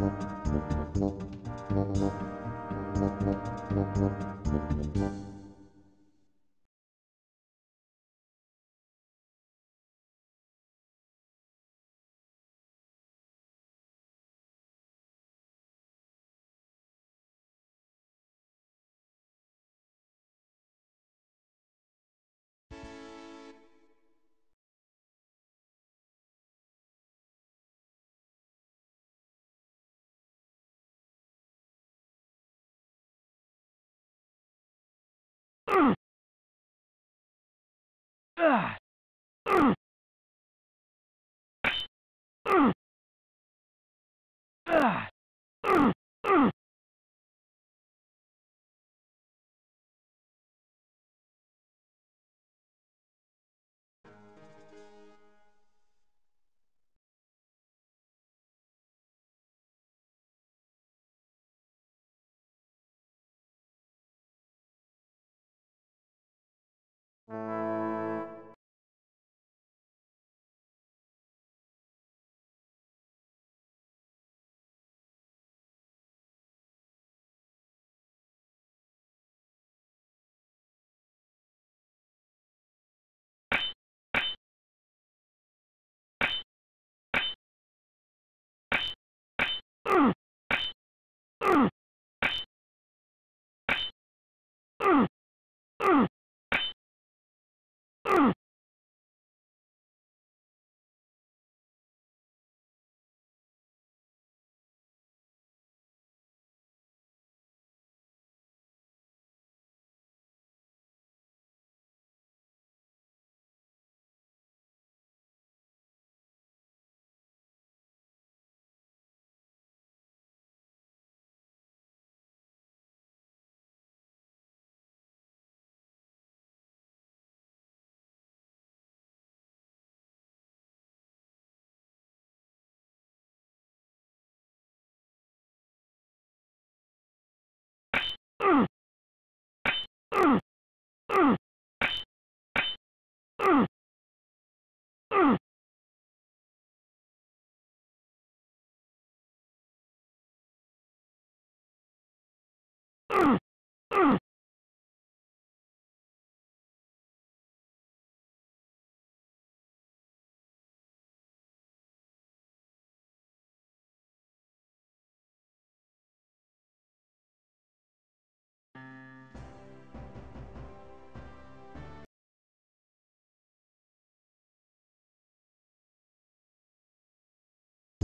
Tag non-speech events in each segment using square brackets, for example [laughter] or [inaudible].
Thank you. Ugh. [clears throat] Ah. Ugh. Ugh! [clears throat] Ugh!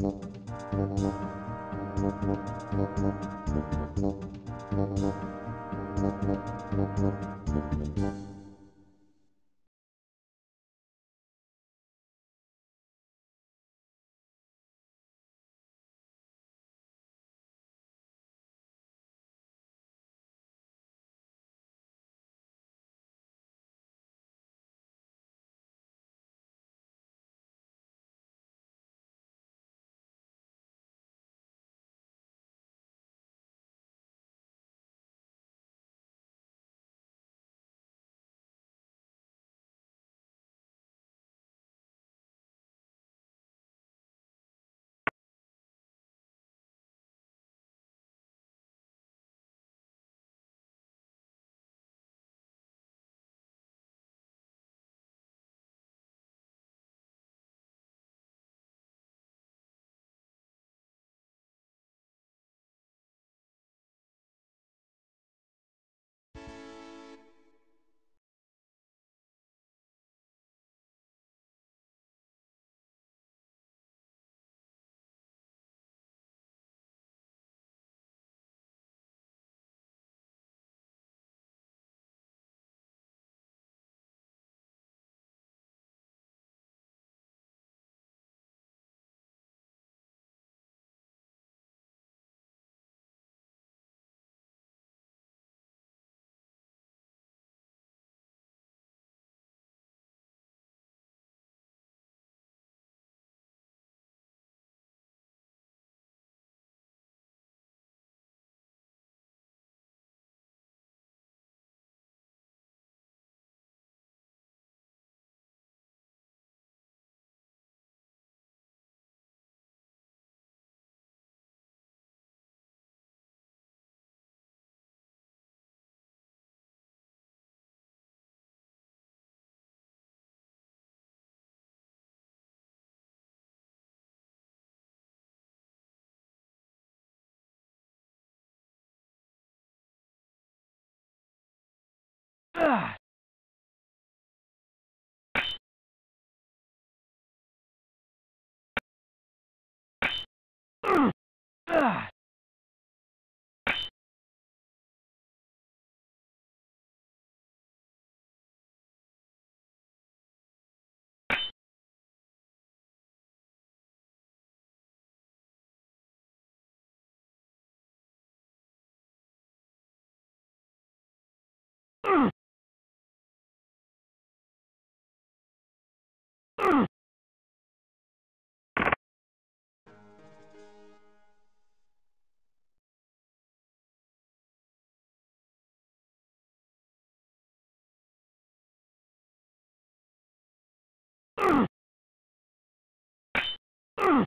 Thank you. God. Ugh.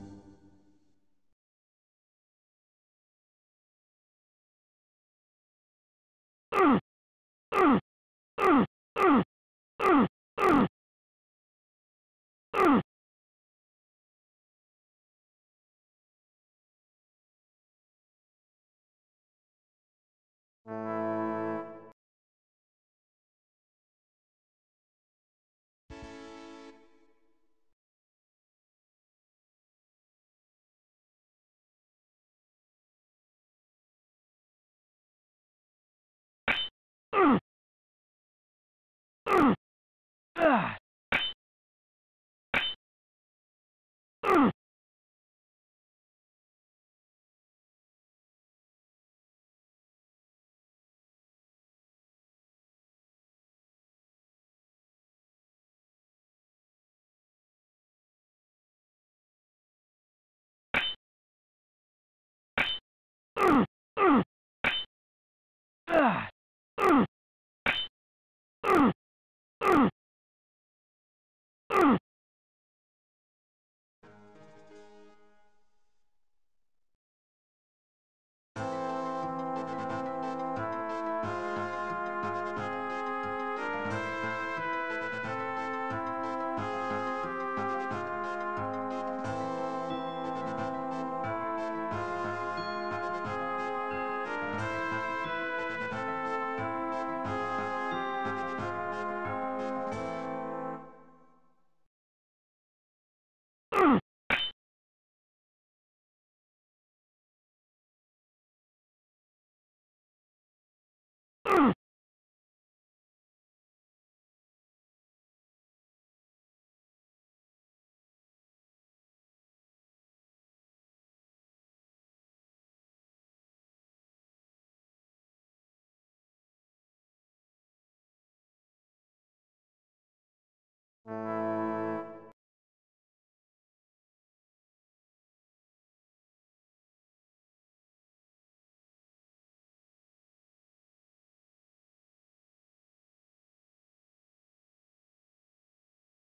Ah! Ah!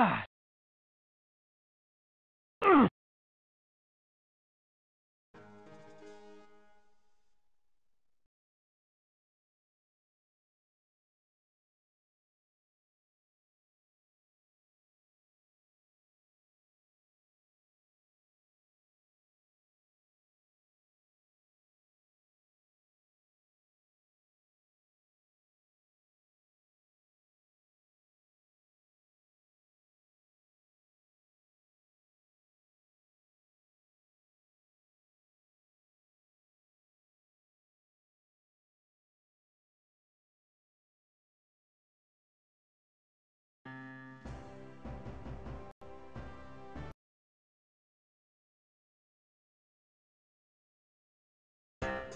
Ah!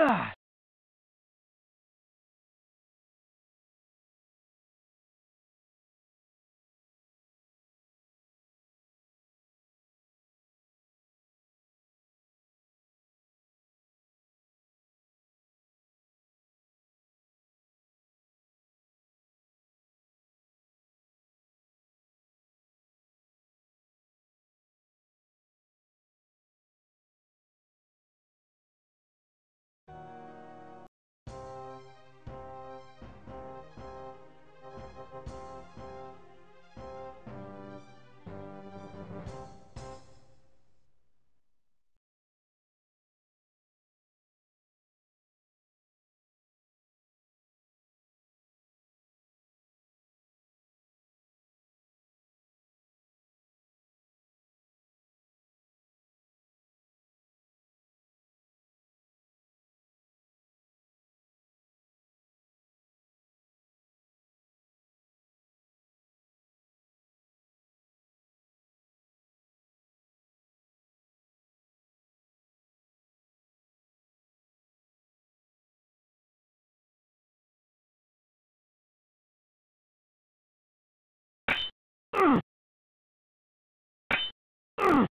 Ah! Ah!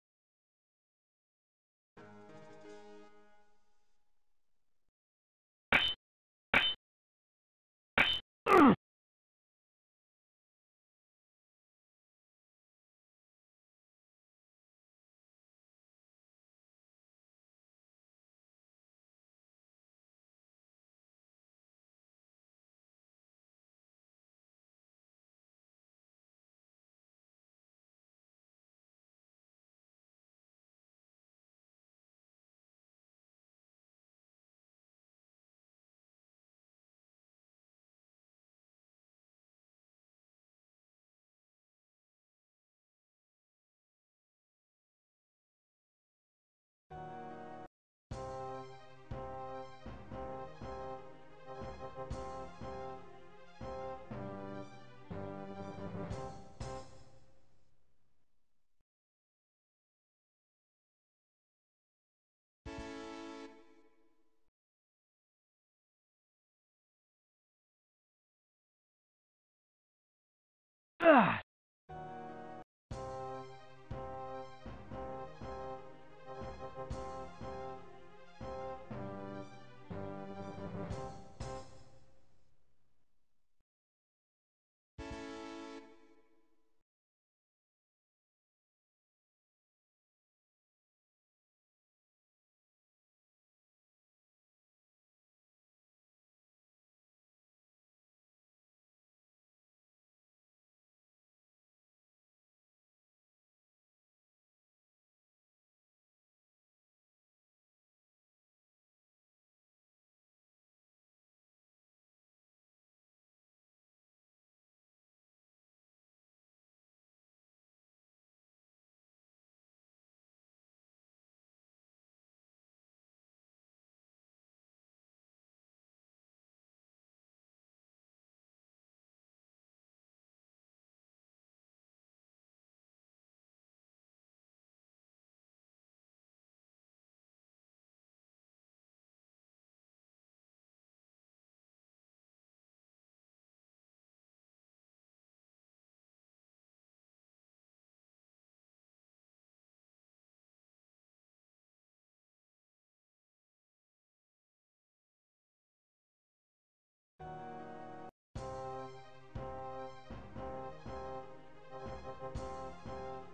Música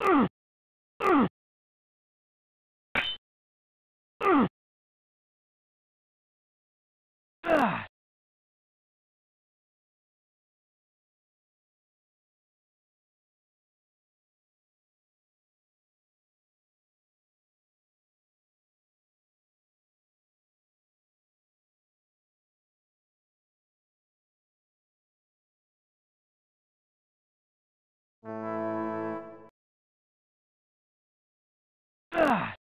Ah! you Ugh.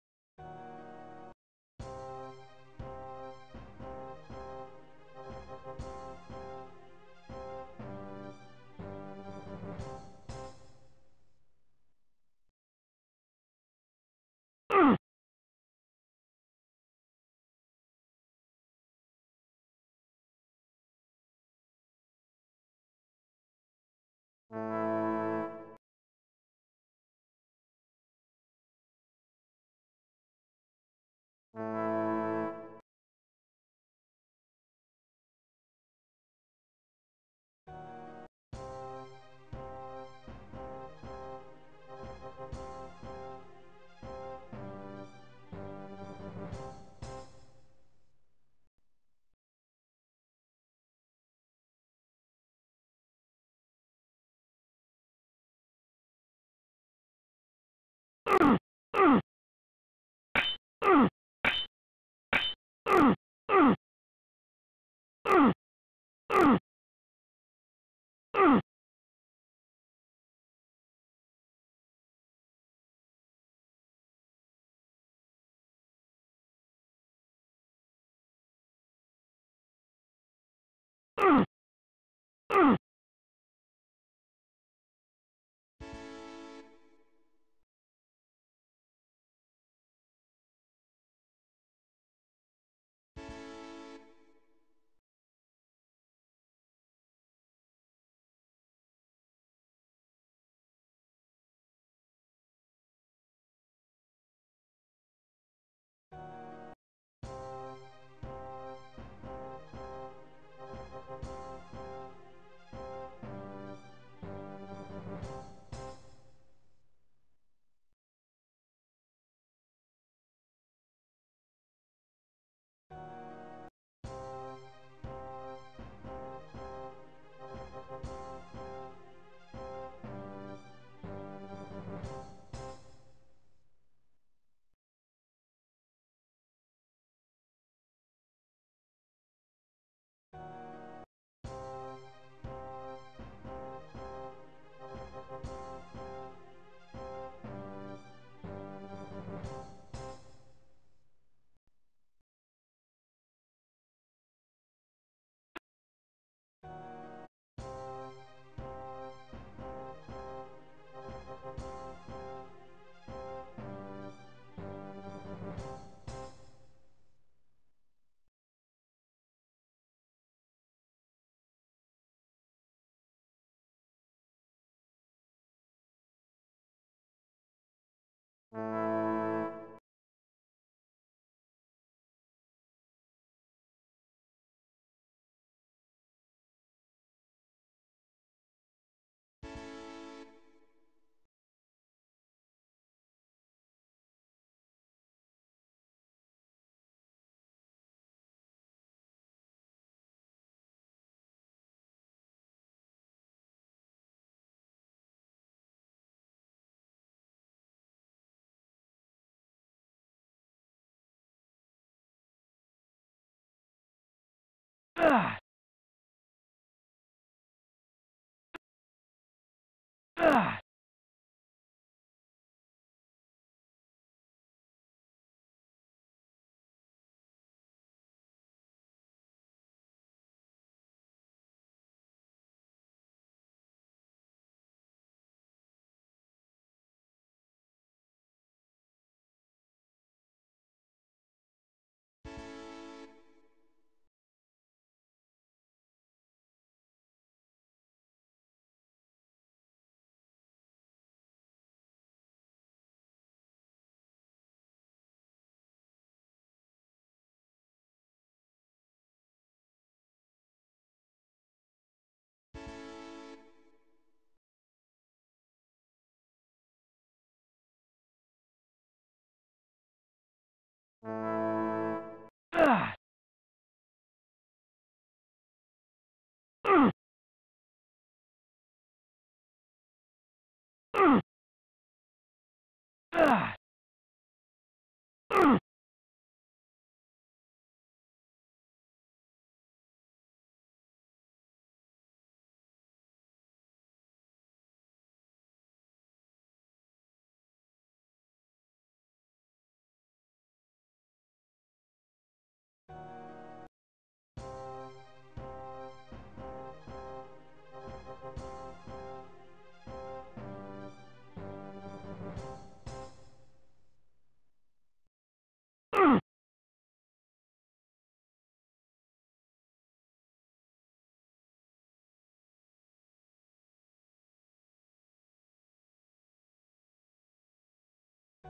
Ah!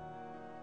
うん。